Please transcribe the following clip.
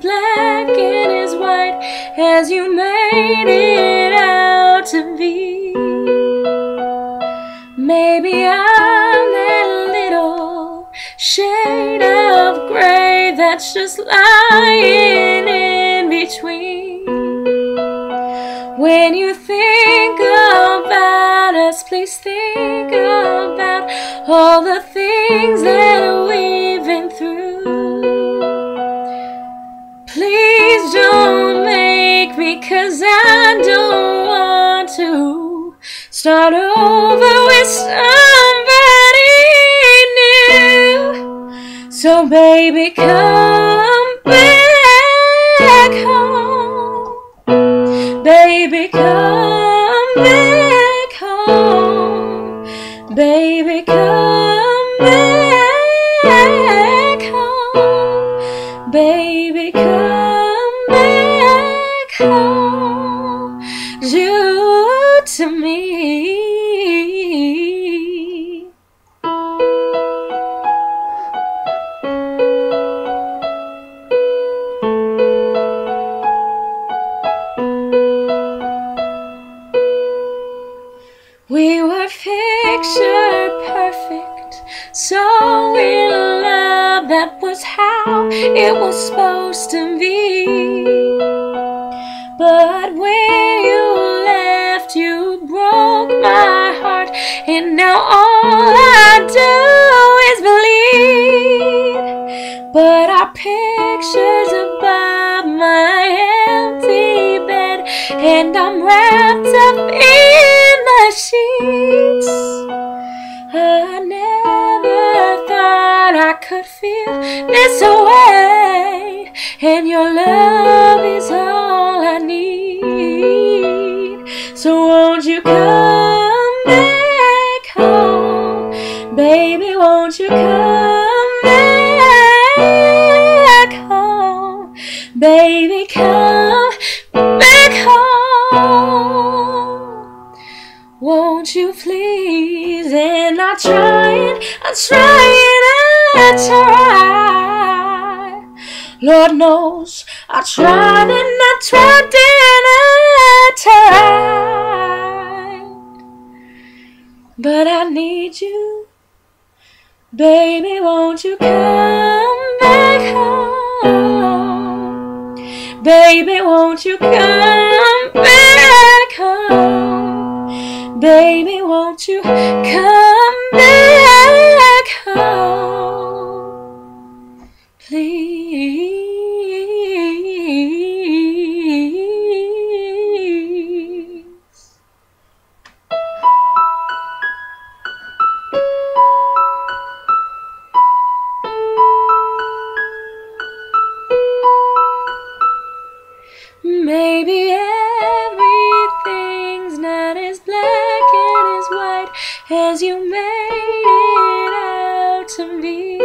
black and as white as you made it out to be. Maybe I'm that little shade of gray that's just lying in between. When you think about us, please think about all the things that we've Don't make me, cause I don't want to start over with somebody new. So, baby, come back home. Baby, come back home. Baby, come back home. Baby, to me. We were picture perfect, so in love, that was how it was supposed to be. But when and now all I do is bleed. But our pictures above my empty bed, and I'm wrapped up in the sheets. I never thought I could feel this way, and your love is baby? Won't you come back home, baby? Come back home. Won't you please? And I tried, I tried, I try. Lord knows I tried and I tried and I tried. But I need you, baby. Won't you come back home? Baby, won't you come back home? Baby, won't you come back home? Please. as you made it out to me.